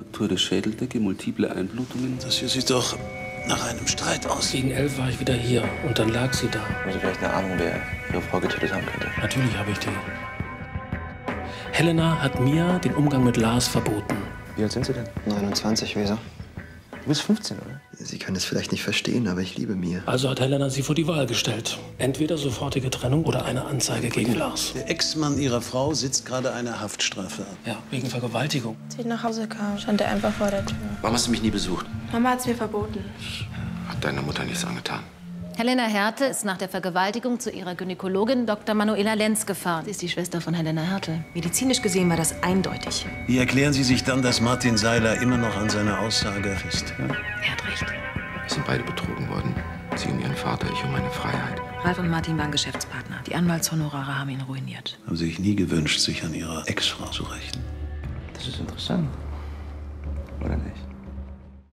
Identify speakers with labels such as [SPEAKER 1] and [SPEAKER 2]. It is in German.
[SPEAKER 1] Fraktur der Schädeldecke, multiple Einblutungen.
[SPEAKER 2] Das hier sieht doch nach einem Streit aus.
[SPEAKER 3] Gegen elf war ich wieder hier und dann lag sie da.
[SPEAKER 4] Haben Sie vielleicht eine Ahnung, wer Ihre Frau getötet haben könnte?
[SPEAKER 3] Natürlich habe ich die. Helena hat mir den Umgang mit Lars verboten.
[SPEAKER 4] Wie alt sind Sie denn?
[SPEAKER 5] 29, wieso?
[SPEAKER 4] Du bist 15, oder?
[SPEAKER 5] Sie können es vielleicht nicht verstehen, aber ich liebe Mia.
[SPEAKER 3] Also hat Helena sie vor die Wahl gestellt. Entweder sofortige Trennung oder eine Anzeige gegen Lars.
[SPEAKER 2] Der Ex-Mann Ihrer Frau sitzt gerade eine Haftstrafe ab.
[SPEAKER 3] Ja, wegen Vergewaltigung.
[SPEAKER 6] Als ich nach Hause kam, stand er einfach vor der Tür.
[SPEAKER 1] Warum hast du mich nie besucht?
[SPEAKER 6] Mama hat es mir verboten.
[SPEAKER 1] Hat deiner Mutter nichts angetan.
[SPEAKER 7] Helena Härte ist nach der Vergewaltigung zu ihrer Gynäkologin Dr. Manuela Lenz gefahren. Sie ist die Schwester von Helena Härte.
[SPEAKER 8] Medizinisch gesehen war das eindeutig.
[SPEAKER 2] Wie erklären Sie sich dann, dass Martin Seiler immer noch an seiner Aussage festhält?
[SPEAKER 8] Er hat recht.
[SPEAKER 1] Wir sind beide betrogen worden. Sie um ihren Vater, ich um meine Freiheit.
[SPEAKER 8] Ralf und Martin waren Geschäftspartner. Die Anwaltshonorare haben ihn ruiniert.
[SPEAKER 2] Haben Sie sich nie gewünscht, sich an Ihrer Ex-Frau zu rächen?
[SPEAKER 4] Das ist interessant.